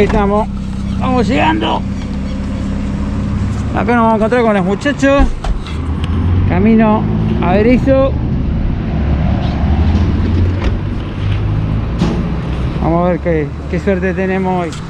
Ahí estamos. Vamos llegando. Acá nos vamos a encontrar con los muchachos. Camino a Berizo. Vamos a ver qué, qué suerte tenemos hoy.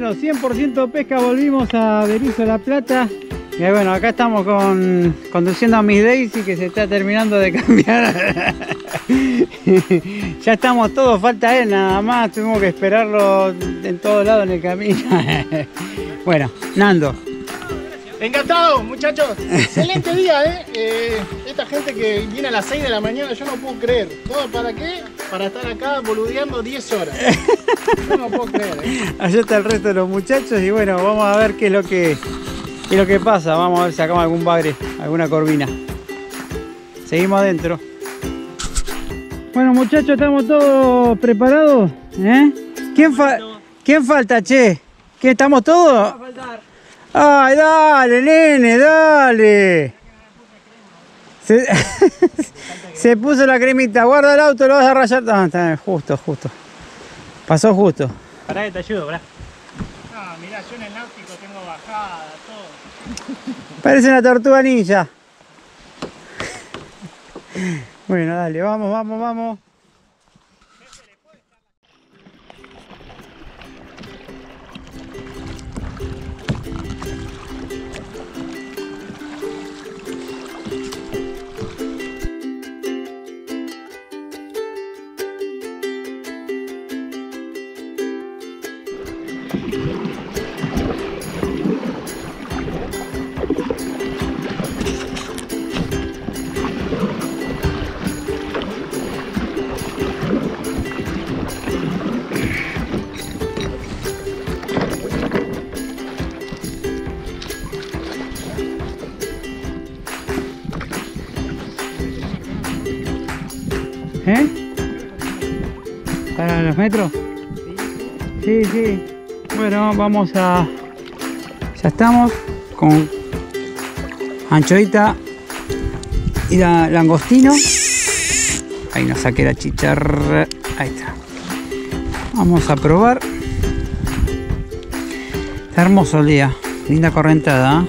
Bueno, 100% pesca, volvimos a Berizo La Plata. Y bueno, acá estamos con, conduciendo a Miss Daisy que se está terminando de cambiar. ya estamos todos, falta él nada más, tuvimos que esperarlo en todos lados en el camino. bueno, Nando, Encantado, muchachos. Excelente día, ¿eh? ¿eh? Esta gente que viene a las 6 de la mañana, yo no puedo creer. ¿Todo para qué? Para estar acá boludeando 10 horas. Yo no puedo creer, ¿eh? allá está el resto de los muchachos y bueno, vamos a ver qué es lo que, qué es lo que pasa. Vamos a ver si sacamos algún bagre, alguna corvina. Seguimos adentro. Bueno muchachos, estamos todos preparados. ¿eh? ¿Quién, fa- ¿Quién falta, che? ¿Qué estamos todos? Ay, dale, nene, dale. Se, se puso la cremita, guarda el auto, lo vas a rayar. Ah, está bien, justo, justo. Pasó justo. Pará que te ayudo, pará. Ah, mirá, yo en el náutico tengo bajada, todo. Parece una tortuga ninja. Bueno, dale, vamos, vamos, vamos. ¿Eh? ¿Para los metros? Sí, sí. Bueno, vamos a... Ya estamos con anchoita y la langostino. Ahí nos saqué la chicharra. Ahí está. Vamos a probar. Está hermoso el día. Linda correntada. ¿eh?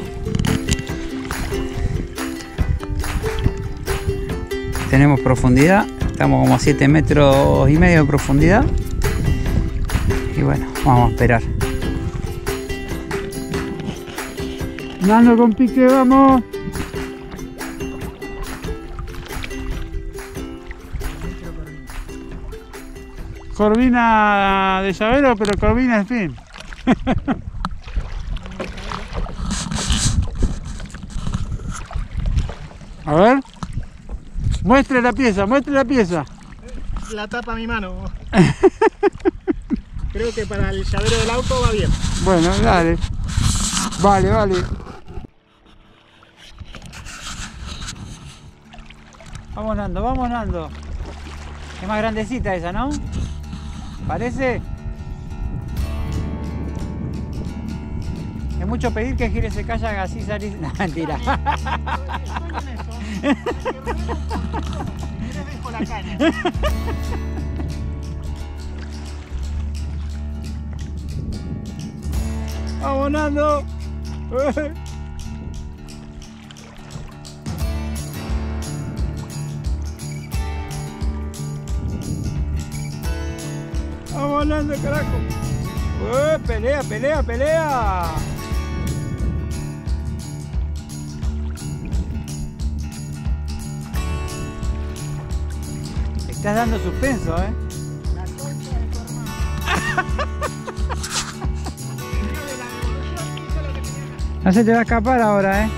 Tenemos profundidad. Estamos como a 7 metros y medio de profundidad. Y bueno, vamos a esperar. Nando con pique, vamos. Corvina de llavero, pero corvina en fin. A ver. Muestre la pieza, muestre la pieza. La tapa mi mano. Creo que para el llavero del auto va bien. Bueno, dale. Vale, vale. Vamos Nando, vamos Nando. Es más grandecita esa, ¿no? ¿Parece? Es mucho pedir que gire se calla así salís. No, mentira. Yo le dejo la caña. Vamos Nando. Vamos Nando, carajo. ¡Eh, pelea, pelea, pelea. Estás dando suspenso, ¿eh? No se te va a escapar ahora, ¿eh?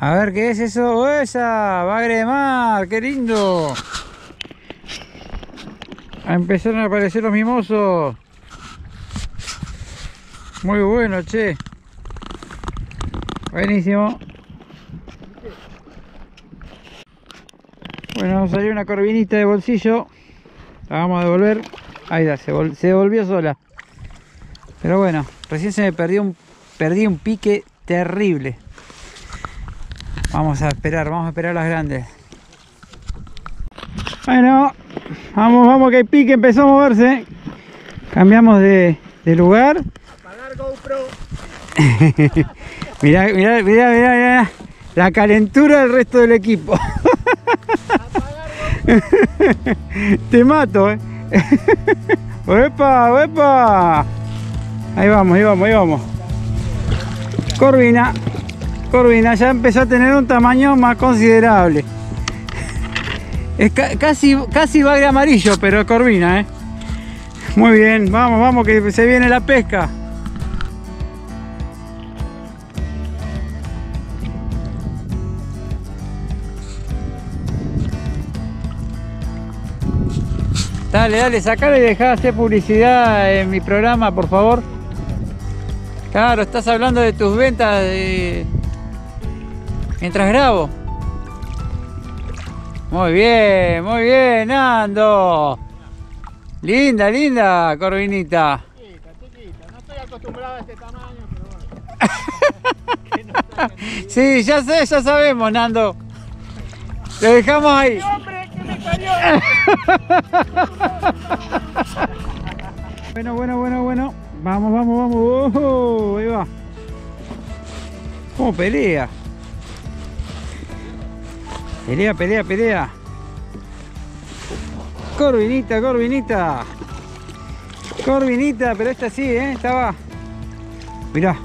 A ver, ¿qué es eso? ¡Esa! ¡Bagre de mar! ¡Qué lindo! Empezaron a aparecer los mimosos. Muy bueno, che. Buenísimo. Bueno, salió una corvinita de bolsillo. La vamos a devolver. Ahí está, se, vol- devolvió sola. Pero bueno, recién se me perdió un, perdí un pique terrible. Vamos a esperar, vamos a esperar las grandes. Bueno, vamos, vamos que el pique empezó a moverse. Cambiamos de, de lugar. Pagar GoPro. Mirá, mirá, mirá, mirá. La calentura del resto del equipo. Te mato, eh. ¡Epa, epa! Ahí vamos, ahí vamos, ahí vamos. Corvina. Corvina ya empezó a tener un tamaño más considerable. Es ca- casi, casi bagre amarillo, pero corvina, eh. Muy bien, vamos, vamos, que se viene la pesca. Dale, dale, sacale y dejá de hacer publicidad en mi programa, por favor. Claro, estás hablando de tus ventas de- mientras grabo. Muy bien, muy bien, Nando. Linda, linda, Corvinita. Chiquita, chiquita. No estoy acostumbrado a este tamaño, pero bueno. Sí, ya sé, ya sabemos, Nando. Lo dejamos ahí. Bueno, bueno, bueno, bueno. Vamos, vamos, vamos. ¡Oh! ahí va. ¿Cómo pelea? Pelea, pelea, pelea. Corvinita, Corvinita. Corvinita, pero esta sí, ¿eh? Estaba. Mirá.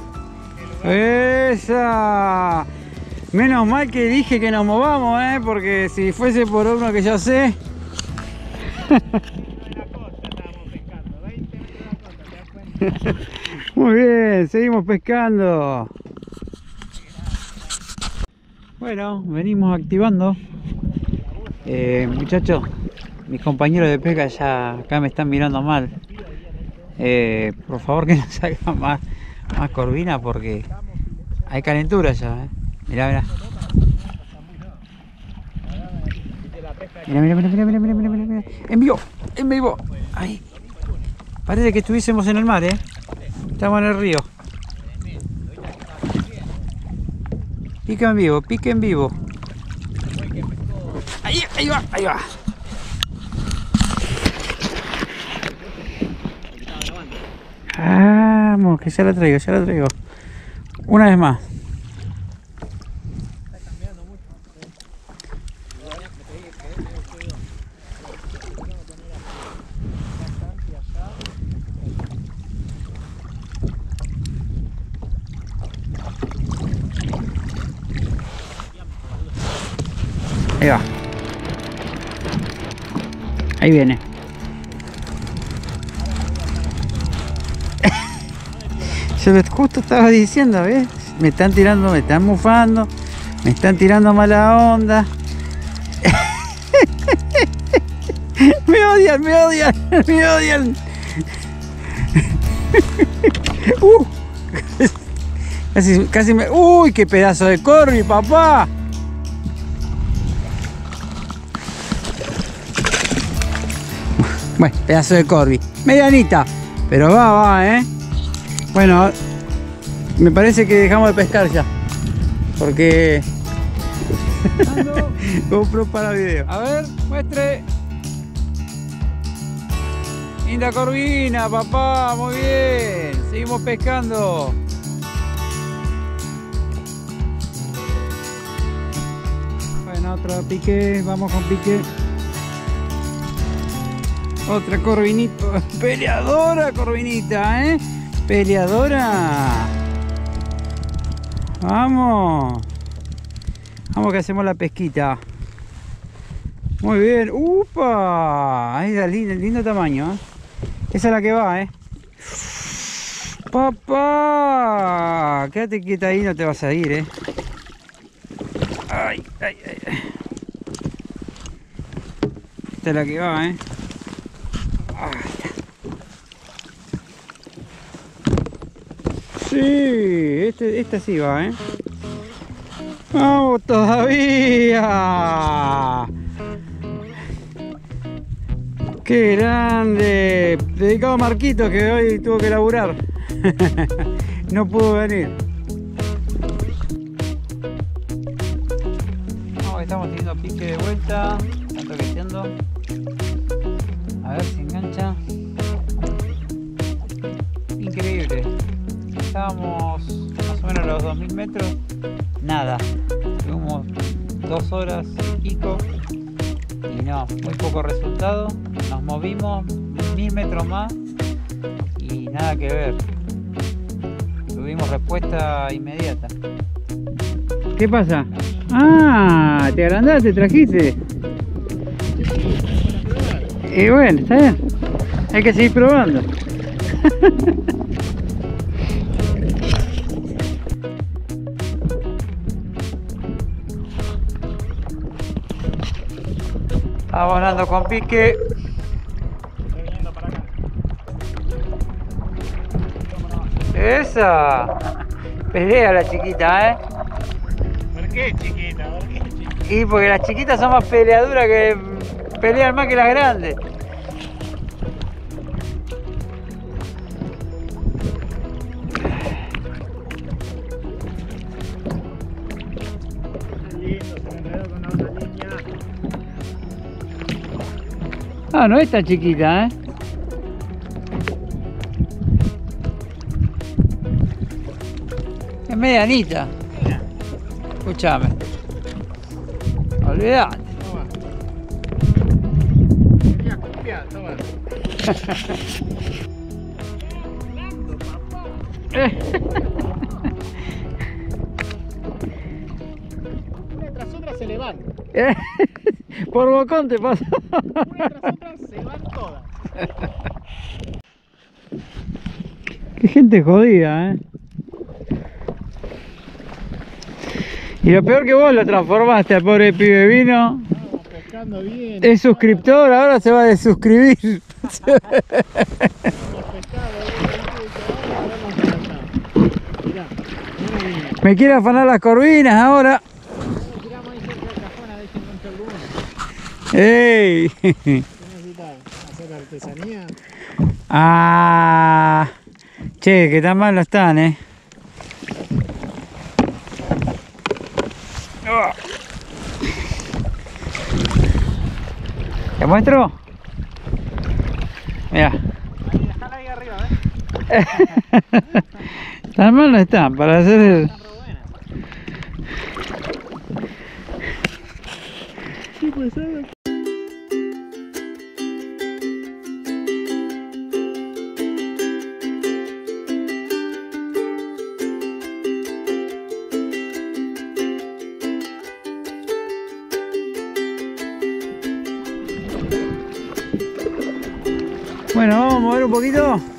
Esa. Menos mal que dije que nos movamos, ¿eh? Porque si fuese por uno que yo sé. Una cosa estábamos pescando. 20 metros de la costa, ¿te das cuenta? Muy bien, seguimos pescando. Bueno, venimos activando. Eh, muchachos, mis compañeros de pesca ya acá me están mirando mal. Eh, por favor que no salga más, más corvina porque hay calentura ya. Eh. Mirá, mirá. Mira, mira, mira, mira, mira, mira, mira, mira. En vivo, en vivo. Ahí. Parece que estuviésemos en el mar, ¿eh? Estamos en el río. Pica en vivo, pica en vivo. Ahí, ahí va, ahí va. Vamos, que ya la traigo, ya la traigo. Una vez más. Ahí va. Ahí viene. Yo lo- justo estaba diciendo, ¿ves? Me están tirando, me están mufando, me están tirando mala onda. me odian, me odian, me odian. Uh. Casi, casi me. ¡Uy, qué pedazo de corvi, papá! Bueno, pedazo de corvi. Medianita. Pero va, va, ¿eh? Bueno, me parece que dejamos de pescar ya. Porque... GoPro para video. A ver, muestre. Linda corvina, papá. Muy bien. Seguimos pescando. Bueno, otro pique. Vamos con pique. Otra corvinita, peleadora corvinita, ¿eh? Peleadora. Vamos. Vamos que hacemos la pesquita. Muy bien. ¡Upa! Ahí está lindo, lindo tamaño. ¿eh? Esa es la que va, ¿eh? ¡Papá! Quédate quieta ahí, no te vas a ir, ¿eh? Ay, ay, ay. Esta es la que va, ¿eh? Ahí está. Sí, este, esta sí va, ¿eh? ¡Vamos todavía! ¡Qué grande! Dedicado a Marquito que hoy tuvo que laburar. no pudo venir. Estamos teniendo pique de vuelta. Están toqueteando. A ver si engancha. Estábamos más o menos a los 2000 metros. Nada. Tuvimos dos horas y pico. Y no, muy poco resultado. Nos movimos mil metros más y nada que ver. Tuvimos respuesta inmediata. ¿Qué pasa? Ah, te agrandaste, trajiste. Y bueno, bien. Hay que seguir probando. Vamos andando con pique. Esa. Pelea la chiquita, ¿eh? ¿Por qué chiquita? ¿Por qué chiquita? Y porque las chiquitas son más peleaduras que pelean más que las grandes. No es tan chiquita, ¿eh? Es medianita. Escúchame. Olvidate. Una tras otra se levantan. Por bocón te pasa. Una tras otra se van todas. Qué gente jodida, ¿eh? Y lo peor que vos lo transformaste al pobre pibe vino. Estamos pescando bien. Es suscriptor, ahora se va a desuscribir. Me quiere afanar las corvinas ahora. Lo tiramos ahí cerca del cajón a ver si encuentra alguno. ¡Ey! ¿Qué necesitas? ¿Hacer artesanía? Ah, che, que tan mal no están, eh. Ah. ¿Te muestro? Mira. Ahí, están ahí arriba, ¿ves? Tan mal no están para hacer el... Sí, puede ser. Bueno, vamos a mover un poquito.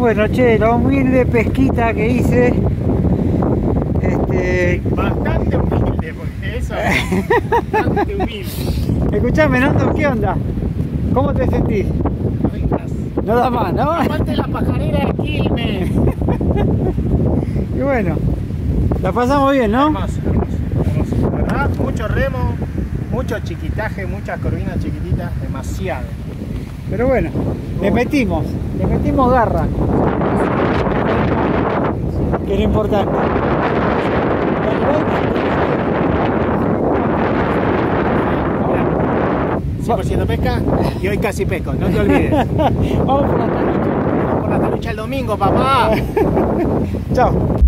Bueno, che, la humilde pesquita que hice. Este, Bastante humilde, porque eso es bastante humilde. escuchame, Nando, ¿qué onda? ¿Cómo te sentís? No da más, ¿no? Aguante la pajarera de Quilmes. Y bueno, la pasamos bien, ¿no? Hermoso, hermoso, hermoso. ¿Verdad? Mucho remo, mucho chiquitaje, muchas corvinas chiquititas, demasiado. Pero bueno, le metimos, le metimos garra. Que lo importante. 100% pesca y hoy casi pesco, no te olvides. Vamos por la tarde. Vamos por la talucha el domingo, papá. Chao.